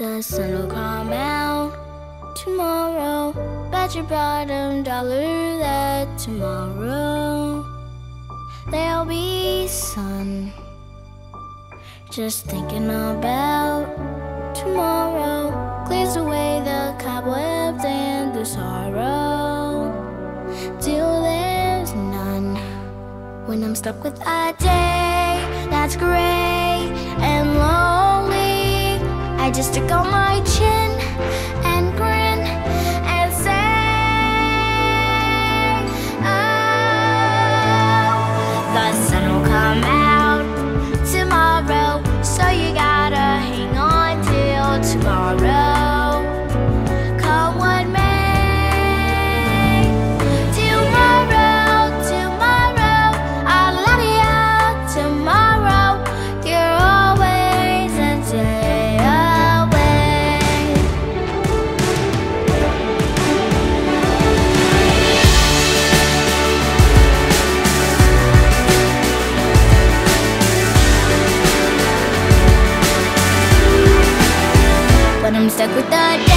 The sun will come out tomorrow. Bet your bottom dollar that tomorrow there'll be sun. Just thinking about tomorrow clears away the cobwebs and the sorrow. Till there's none. When I'm stuck with a day that's gray and lonely, I just stick on my chin した二人